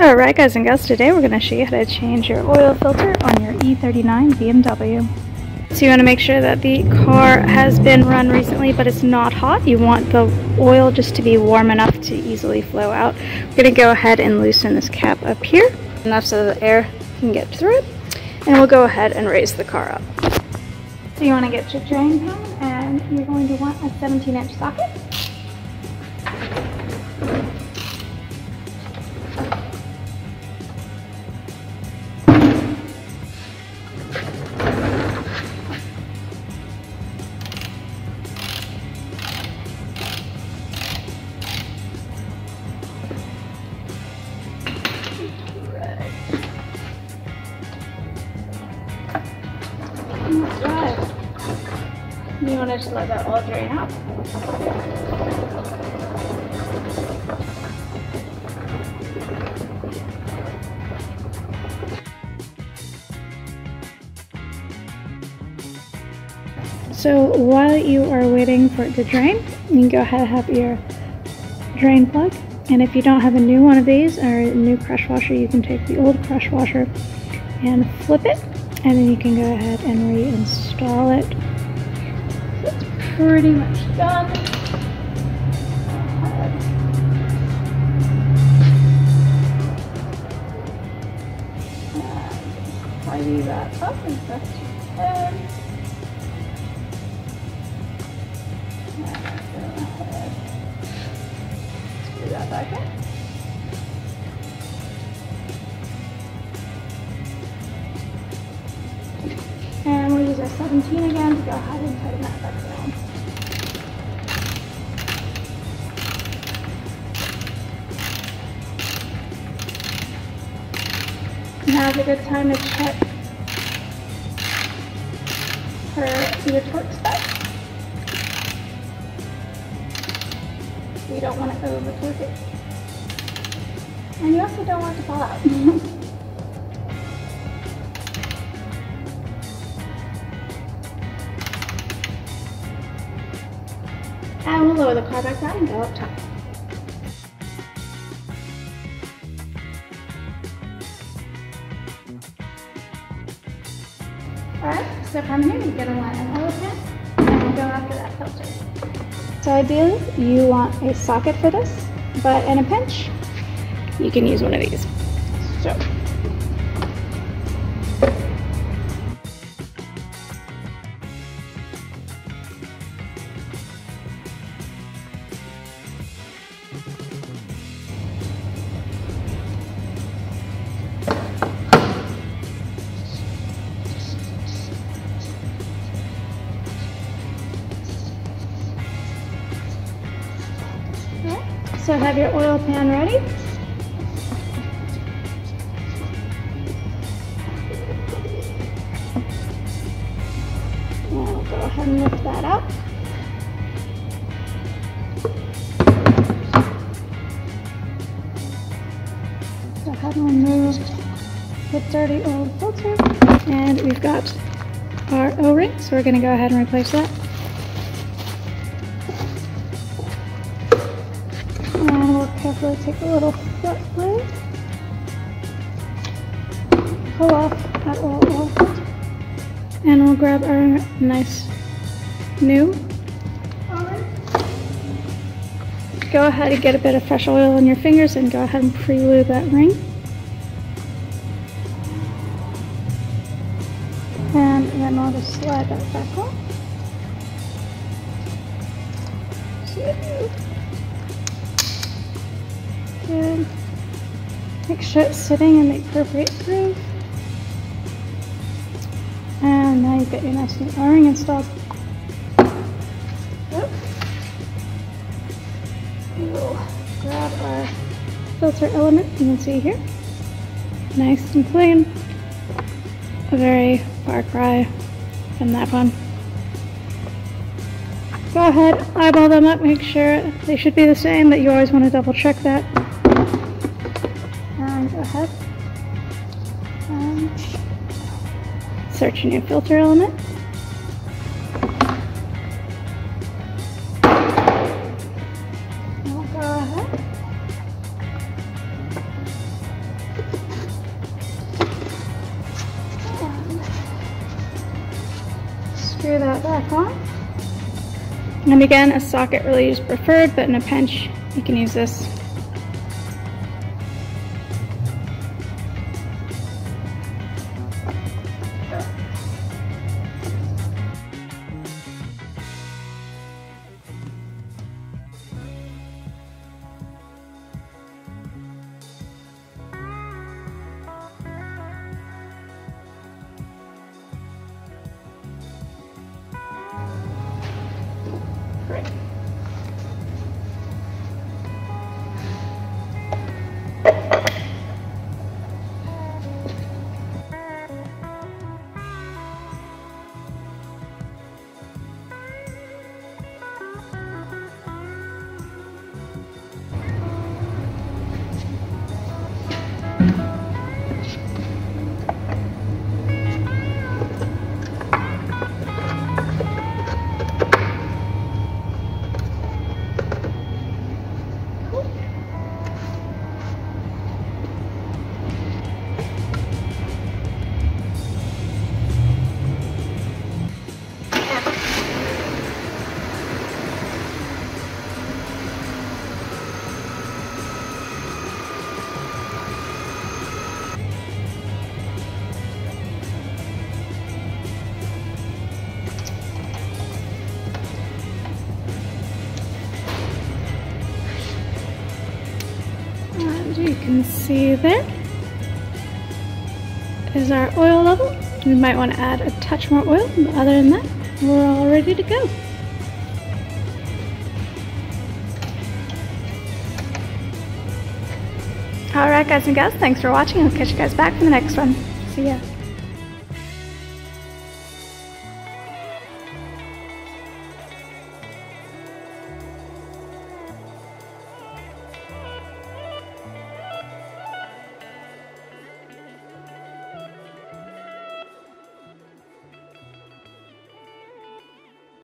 Alright guys and girls, today we're going to show you how to change your oil filter on your E39 BMW. So you want to make sure that the car has been run recently but it's not hot. You want the oil just to be warm enough to easily flow out. We're going to go ahead and loosen this cap up here, enough so the air can get through it. And we'll go ahead and raise the car up. So you want to get your drain pan and you're going to want a 17 inch socket. To just let that all drain out. So while you are waiting for it to drain, you can go ahead and have your drain plug. And if you don't have a new one of these or a new crush washer, you can take the old crush washer and flip it and then you can go ahead and reinstall it. Pretty much done. Tidy that up as best you. And that back in. And we'll use our 17 again to go ahead and tighten that back down. Now's a good time to check for your torque spec. We don't want to over torque it. And you also don't want it to fall out. And we'll lower the car back down and go up top. So from here you're gonna want an oil and we'll go after that filter. So ideally you want a socket for this, but in a pinch, you can use one of these. So So have your oil pan ready. Now we'll go ahead and lift that up. Go ahead and remove the dirty old filter. And we've got our O-ring, so we're gonna go ahead and replace that. We'll carefully take a little foot blade, pull off that old oil and we'll grab our nice new Go ahead and get a bit of fresh oil on your fingers and go ahead and pre-lube that ring. And then I'll just slide that back on. Good. Make sure it's sitting in the appropriate groove. And now you've got your nice new O-ring installed. Grab our filter element you can see here. Nice and clean. A very far cry from that one. Go ahead, eyeball them up, make sure they should be the same, but you always want to double check that go ahead and search a new filter element. Go ahead. Screw that back on. And again, a socket really is preferred, but in a pinch, you can use this you can see there is our oil level. We might want to add a touch more oil, but other than that, we're all ready to go. Alright guys and gals, thanks for watching. I'll catch you guys back for the next one. See ya.